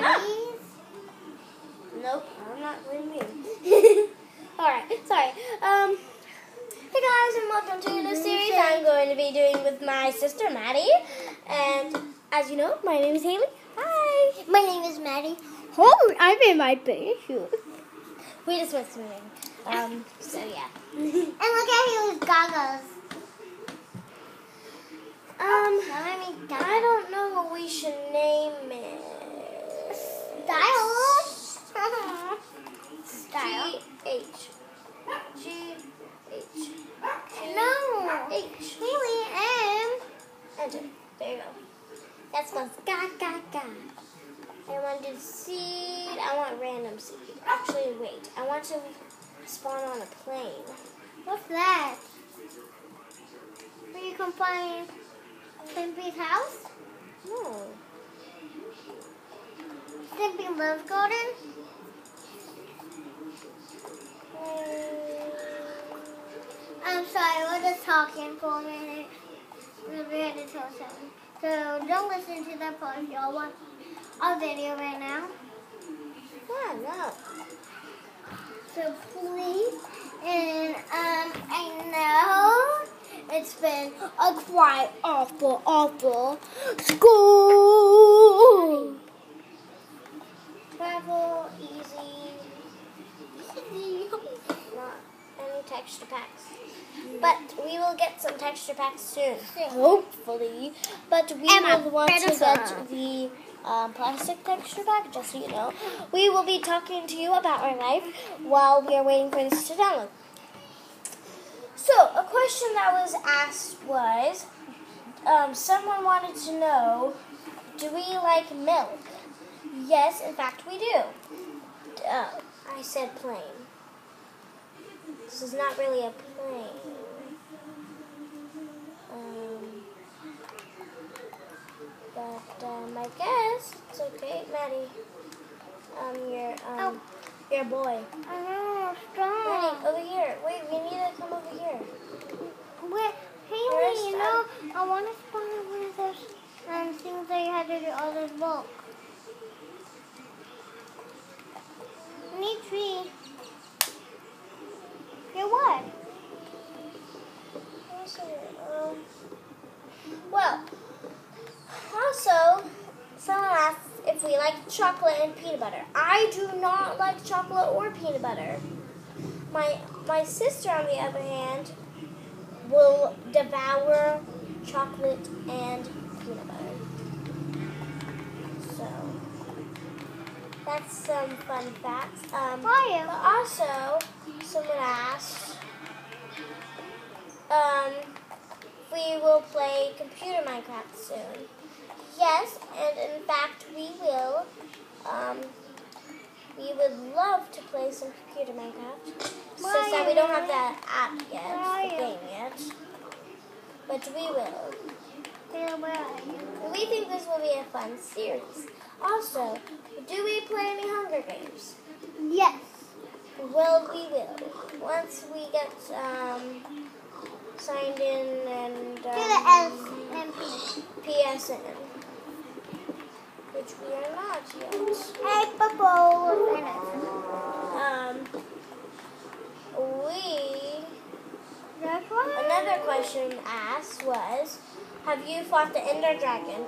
Mary's? Nope, I'm not to Alright, sorry. Um, hey guys, and welcome to the series I'm going to be doing with my sister Maddie. And as you know, my name is Haley. Hi. My name is Maddie. Oh, I'm in my baby. We just went swimming. Um, so yeah. And look at his goggles. Um, I don't know what we should name G H. G H. No. H. Haley M. Enter. There you go. That spells ga ga ga. I want to do seed. I want random seed. Actually, wait. I want to spawn on a plane. What's that? Where you can find Stampy's house? No. Stimpy loves garden? I'm sorry, we're just talking for a minute. We're had to tell something. So don't listen to that part. Y'all want our video right now. Yeah, no. So please, and um, I know it's been a quite awful, awful school. Travel easy. Not any texture packs. But we will get some texture packs soon. Hopefully. But we Emma, will want to get the um, plastic texture pack, just so you know. We will be talking to you about our life while we are waiting for this to download. So, a question that was asked was um, someone wanted to know do we like milk? Yes, in fact, we do. Uh, I said plane. This is not really a plane. Um, but um, I guess it's okay, Maddie. Um, your um, your boy. I know, Maddie, over here. Wait, we need to come over here. Wait, Where's Haley, you know, I want to spawn one of those um, things that you had to do all this bulk. Need tree. Where's? Um, well, also, someone asked if we like chocolate and peanut butter. I do not like chocolate or peanut butter. My my sister, on the other hand, will devour chocolate and peanut butter. So that's some fun facts. Um, Why? but also, someone asked um, we will play computer Minecraft soon. Yes, and in fact, we will. Um, we would love to play some computer Minecraft. It's just that we don't have the app yet, the game yet. But we will. We think this will be a fun series. Also, do we play any Hunger Games? Yes. Well, we will. Once we get um, signed in and um. PSN, which we are not yet. Hey, bubble. Um, we another question asked was, have you fought the Ender Dragon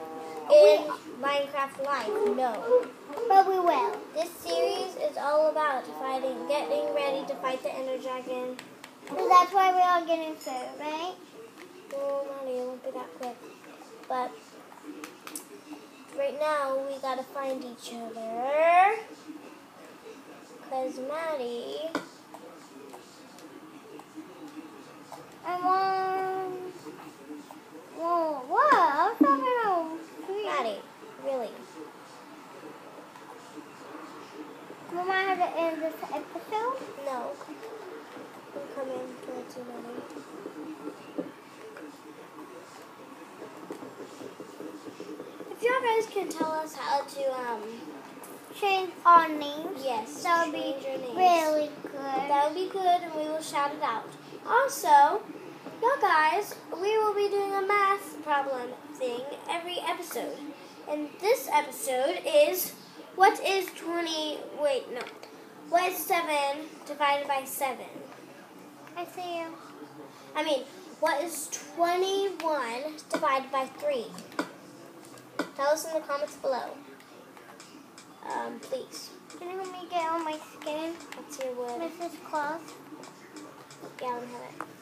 in Minecraft Live? No. But we will. This series is all about fighting, getting ready to fight the Ender Dragon. So that's why we are getting food, right? Oh, Maddie, it won't be that quick. But right now, we gotta find each other. Cause Maddie, I want. Whoa, what? I was talking about food. Really. We might have to end this episode. No. I'm coming towards you, Maddie. If you guys can tell us how to, um, Change our names. yes, That would be change your names. really good. That would be good, and we will shout it out. Also, y'all guys, we will be doing a math problem thing every episode. And this episode is What is 20? Wait, no. What is 7 divided by 7? I see you. I mean, what is 21 divided by 3? Tell us in the comments below. Um, please. Can you help me get on my skin? Let's see what. Mrs. Claus? Yeah, let me have it.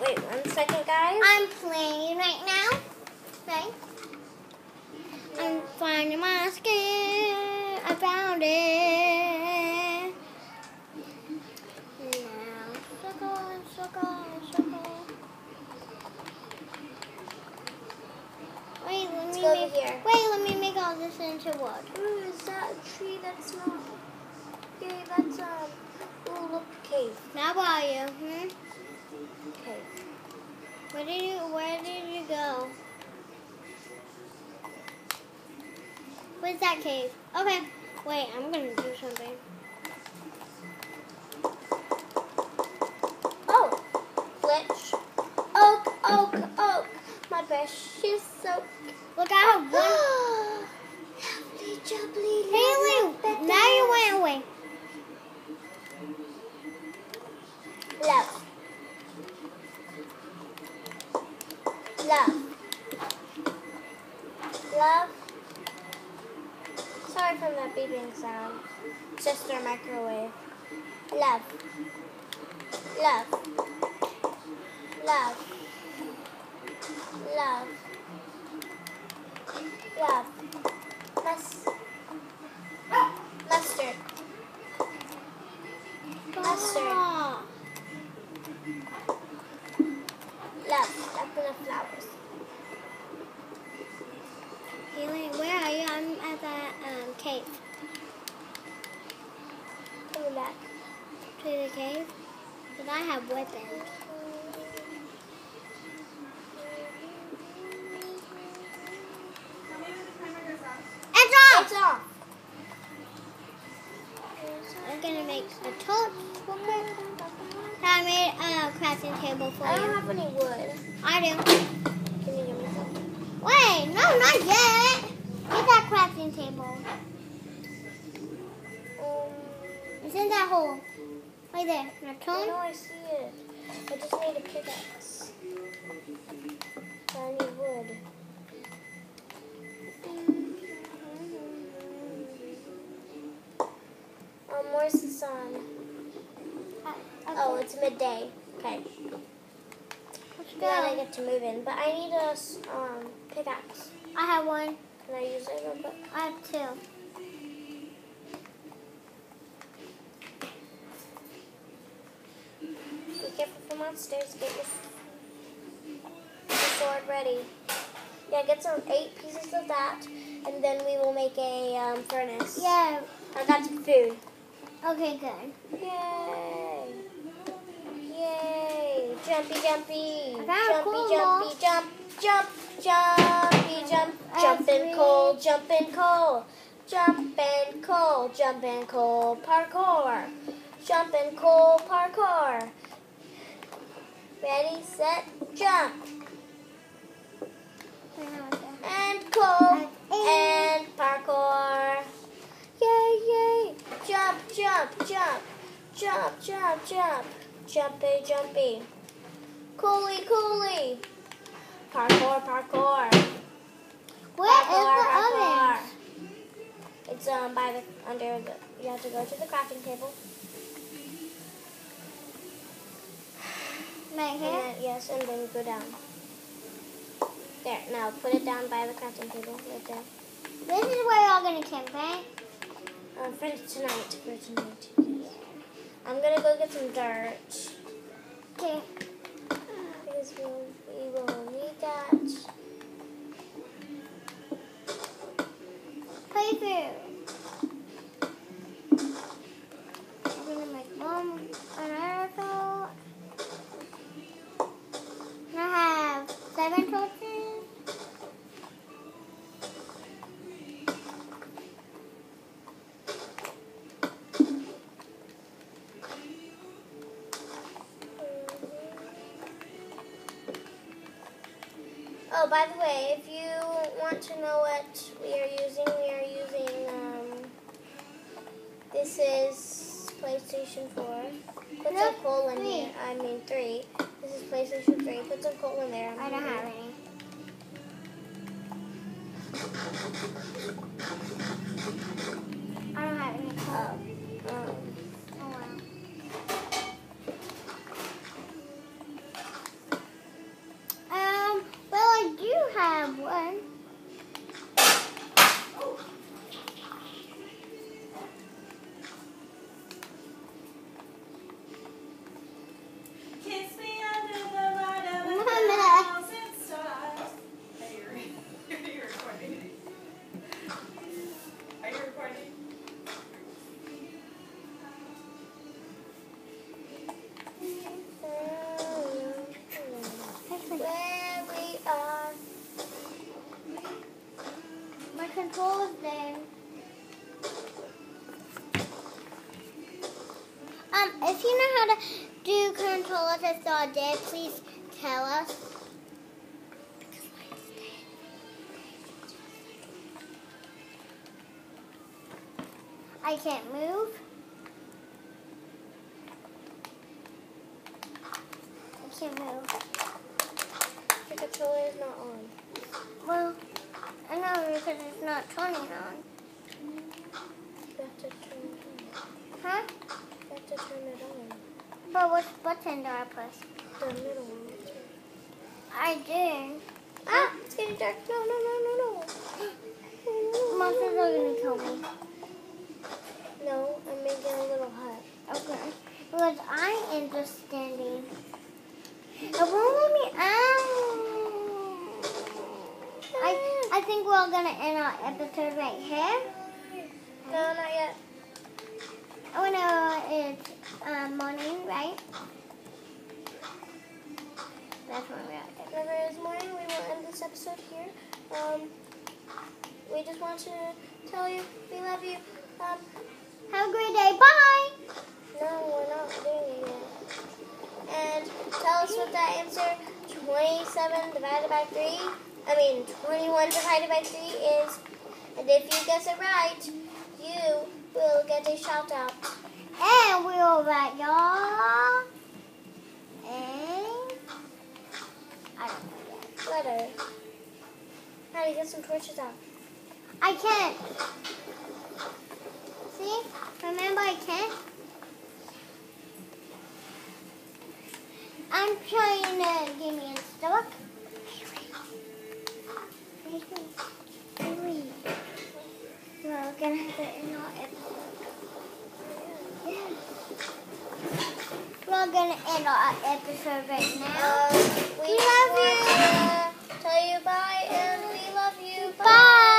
Wait one second, guys. I'm playing right now. Right? I'm finding my skin. I found it. Now, circle, circle, circle. Wait, let Let's me make. here. Wait, let me make all this into wood. Ooh, is that a tree that's not? Okay, that's um. Ooh, look, cave. Now, about you? Hmm? Cave. Where did you? Where did you go? Where's that cave? Okay. Wait, I'm gonna do something. Oh, glitch. Oak, oak, oak. My precious oak. Look, I have one. Lovely jubbly. Haley, now you went away. Love. Love. Love. Sorry for that beeping sound. Our microwave. Love. Love. Love. Love. Love. Mus- mustard. Mustard. Stop. Love. Up in the flowers. Haley, where are you? I'm at that um, cave. Come back. To the cave? Because I have weapons. It's off! It's off. I'm gonna make a torch real quick. I made a crafting table for you. I don't you. have any wood. I do. Can you give me some? Wait, no, not yet. Get that crafting table. Um, It's in that hole. Right there. Now I turn. know I see it. I just need a pickaxe. I need wood. Um, where's the sun? Oh, it's midday. Okay. Let's We gotta go. get to moving. But I need a um, pickaxe. I have one. Can I use it real quick? I have two. Be for. Get your, your sword ready. Yeah, get some eight pieces of that, and then we will make a um, furnace. Yeah. I got some food. Okay, good. Yay! Yay! Jumpy, jumpy, jumpy, cool jumpy, ball. jump, jump, jumpy, jump, I have jumping three. coal, jumping coal, jumping coal, jumping coal, parkour, jumping coal, parkour. Ready, set, jump, Hang on a second. and coal, And- parkour. Yay, yay! Jump, jump, jump, jump, jump, jump, jumpy, jumpy. Cooly, cooly. Parkour, parkour. Where is parkour, the parkour. oven? It's um by the under the. You have to go to the crafting table. Right And then, yes, and then go down. There. Now put it down by the crafting table, right there. This is where y'all gonna camp, right? Um, for tonight. For tonight. Yes. I'm gonna go get some dirt. Okay. Because we'll, we will need that. Play Oh, by the way, if you want to know what we are using, we are using, um, this is PlayStation 4. Put some coal in here. I mean, 3. This is PlayStation 3. Put some coal in there. I don't have any. I don't have any. Oh. That's dead, please tell us. I can't move. I can't move. The controller is not on. Well, I know because it's not turning on. You have to turn it on. Huh? You have to turn it on. But which button do I push? The middle one. I did. Ah, it's getting dark. No, no, no, no, no. Monsters are gonna kill me. No, I'm making a little hut. Okay. Because I am just standing. It won't let me out. I, I think we're gonna end our episode right here. No, not yet. Oh no, it's um, morning, right? That's when we're at. Whenever it is morning, we will end this episode here. Um, we just want to tell you we love you. Um, Have a great day. Bye. no, we're not doing it yet. And tell us what that answer 27 divided by 3, I mean 21 divided by 3 is. And if you guess it right, you will get a shout out. And we'll write y'all. And I don't know yet. Letter. How do you get some torches out? I can't. See? Remember I can't? I'm trying to get me stuck. We're gonna have to end our episode. we're gonna end our episode right now. Uh, we, we love you. Uh, tell you bye, and we love you. bye. bye.